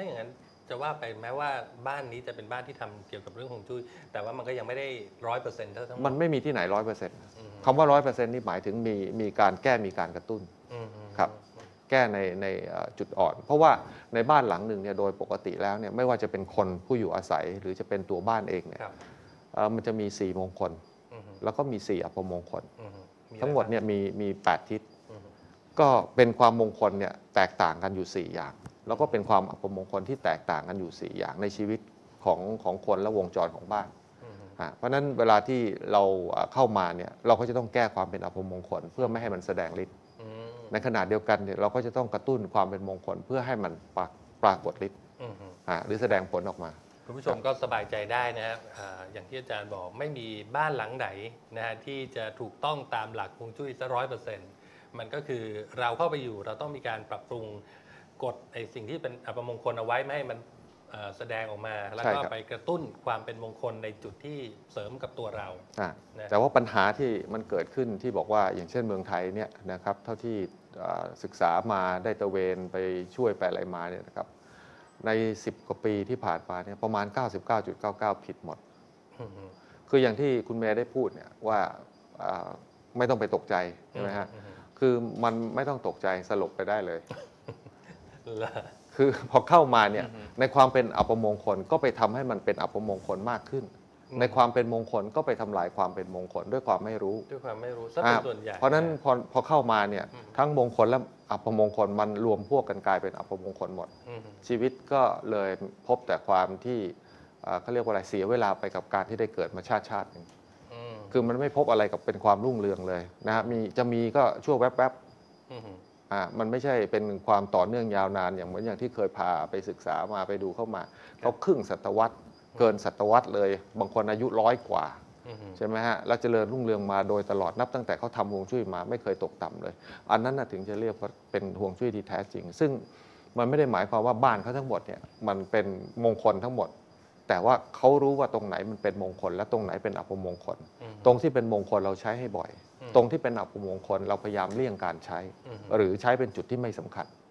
ถ้าอย่างนั้นจะว่าไปแม้ว่าบ้านนี้จะเป็นบ้านที่ทำเกี่ยวกับเรื่องของจุ้ยแต่ว่ามันก็ยังไม่ได้ร้อยเปอร์เซ็นต์เท่าทั้งหมดมันไม่มีที่ไหนร้อยเปอร์เซ็นต์อืมคำว่าร้อยเปอร์เซ็นต์นี่หมายถึงมีมีการแก้มีการกระตุ้น อืมอืม ครับ แก้ในในเอ่อจุดอ่อน เพราะว่าในบ้านหลังหนึ่งเนี่ยโดยปกติแล้วเนี่ยไม่ว่าจะเป็นคนผู้อยู่อาศัยหรือจะเป็นตัวบ้านเองเนี่ยครับ เอ่อมันจะมีสี่มงคล อืมแล้วก็มีสี่อัปมงคล อืมอะทั้งหมดไรบ้าเนี่ยมีมีแปดทิศ อืมก็เป็นความมงคลเนี่ยแตกต่างกันอยู่ 4 อย่าง แล้วก็เป็นความอัปมงคลที่แตกต่างกันอยู่ 4 อย่างในชีวิตของของคนและวงจรของบ้านอืมอะเพราะฉะนั้นเวลาที่เราเอ่อเข้ามาเนี่ยเราก็จะต้องแก้ความเป็นอัปมงคล เพื่อไม่ให้มันแสดงฤทธิ์อืมในขณะเดียวกันเนี่ยเราก็จะต้องกระตุ้นความเป็นมงคล เพื่อให้มันปรากปรากฏฤทธิ์อืมอืมอะหรือแสดงผลออกมาคุณผู้ชมก็สบายใจได้นะครับอ่าอย่างที่อาจารย์บอกไม่มีบ้านหลังไหนนะฮะที่จะถูกต้องตามหลักฮวงจุ้ยซะร้อยเปอร์เซ็นต์มันก็คือเราเข้าไปอยู่เราต้องมีการปรับปรุง กฎไอ้สิ่งที่เป็นอัปมงคลเอาไว้ไม่ให้มันเอ่อแสดงออกมาแล้วใช่ก็ครับไปกระตุ้นความเป็นมงคลในจุดที่เสริมกับตัวเราอะนะแต่ว่าปัญหาที่มันเกิดขึ้นที่บอกว่าอย่างเช่นเมืองไทยเนี่ยนะครับเท่าที่เอ่อศึกษามาได้ตระเวนไปช่วยไปอะไรมาเนี่ยนะครับใน 10 กว่าปีที่ผ่านมาเนี่ยประมาณ 99.99 ผิดหมดอืมอืมคืออย่างที่คุณเมย์ได้พูดเนี่ยว่าเอ่อไม่ต้องไปตกใจใช่ไหมฮะอืมคือมันไม่ต้องตกใจสลบไปได้เลยอืมเหรอ คือพอเข้ามาเนี่ยอือฮึในความเป็นอัปมงคลก็ไปทำให้มันเป็นอัปมงคลมากขึ้นอืมในความเป็นมงคลก็ไปทำลายความเป็นมงคลด้วยความไม่รู้ ด้วยความไม่รู้ซะอ่าเป็นส่วนใหญ่เพราะฉะนั้นพอพอเข้ามาเนี่ยอืมทั้งมงคลและอัปมงคลมันรวมพวกกันกลายเป็นอัปมงคลหมดอืมชีวิตก็เลยพบแต่ความที่เอ่อเขาเรียกว่าอะไรเสียเวลาไปกับการที่ได้เกิดมาชาติชาติหนึ่งอืมคือมันไม่พบอะไรกับเป็นความรุ่งเรืองเลยนะฮะมีจะมีก็ชั่วแวบๆ อืมอ่ามันไม่ใช่เป็นความต่อเนื่องยาวนานอย่างเหมือนอย่างที่เคยพาไปศึกษามาไปดูเข้ามาเขาครึ่งศตวรรษเกินศตวรรษเลย บางคนอายุร้อยกว่าอืมใช่ไหมฮะแล้วเจริญรุ่งเรืองมาโดยตลอดนับตั้งแต่เขาทำฮวงจุ้ยมาไม่เคยตกต่ำเลย อันนั้นน่ะถึงจะเรียกว่าเป็นฮวงจุ้ยที่แท้จริง ซึ่งมันไม่ได้หมายความว่าบ้านเขาทั้งหมดเนี่ยมันเป็นมงคลทั้งหมด แต่ว่าเขารู้ว่าตรงไหนมันเป็นมงคล และตรงไหนเป็นอัปมงคลอืมตรงที่เป็นมงคลเราใช้ให้บ่อยอืม ตรงที่เป็นอัปมงคลเราพยายามเลี่ยงการใช้อืมหรือใช้เป็นจุดที่ไม่สำคัญอ